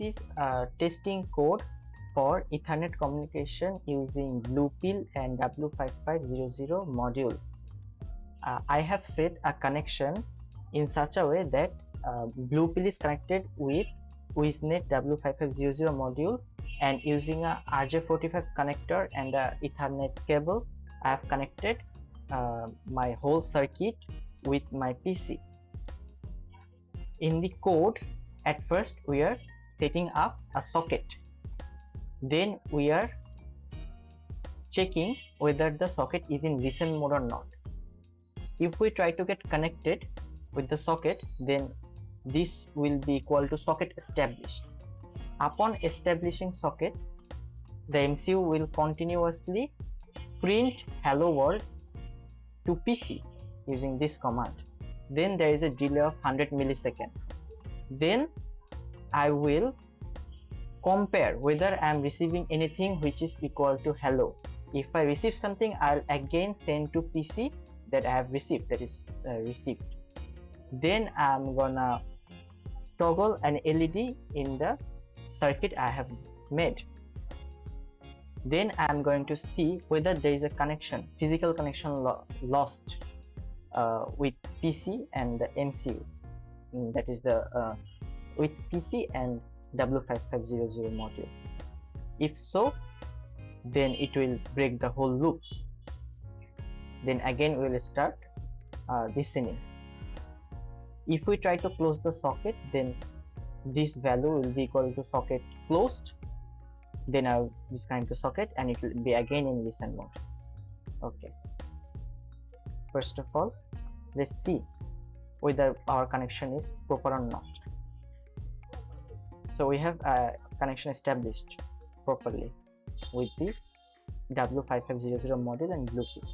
is a testing code for Ethernet communication using Bluepill and W5500 module. Uh, I have set a connection in such a way that uh, Bluepill is connected with WIZnet W5500 module and using a RJ45 connector and a Ethernet cable I have connected uh, my whole circuit with my PC. In the code at first we are setting up a socket. Then we are checking whether the socket is in listen mode or not. If we try to get connected with the socket then this will be equal to socket established. Upon establishing socket the MCU will continuously print hello world to PC using this command. Then there is a delay of 100 milliseconds. Then I will compare whether I am receiving anything which is equal to hello. If I receive something I'll again send to PC that I have received that is uh, received. Then I'm gonna toggle an LED in the circuit I have made. Then I'm going to see whether there is a connection physical connection lo lost uh, with PC and the MCU mm, that is the uh, with PC and W5500 module. If so, then it will break the whole loop. Then again we will start uh, listening. If we try to close the socket, then this value will be equal to socket closed. Then I'll disconnect the socket and it will be again in listen mode. Okay. First of all, let's see whether our connection is proper or not so we have a connection established properly with the W5500 module and Bluepill.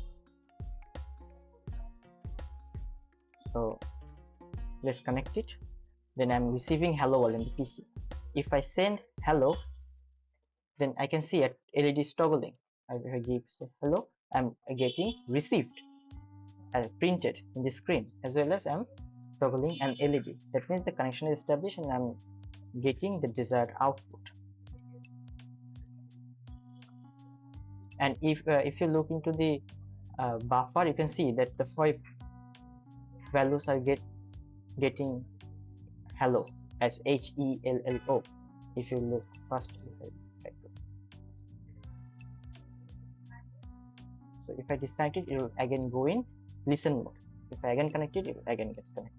So let's connect it. Then I'm receiving hello world in the PC if I send hello then I can see a LED is toggling. I give say hello I'm getting received uh, printed in the screen as well as I'm toggling an LED that means the connection is established and I'm getting the desired output. And if uh, if you look into the uh, buffer you can see that the five values are get getting hello as h e l l o. If you look first so if i disconnect it it will again go in listen mode. If i again connect it it will again get connected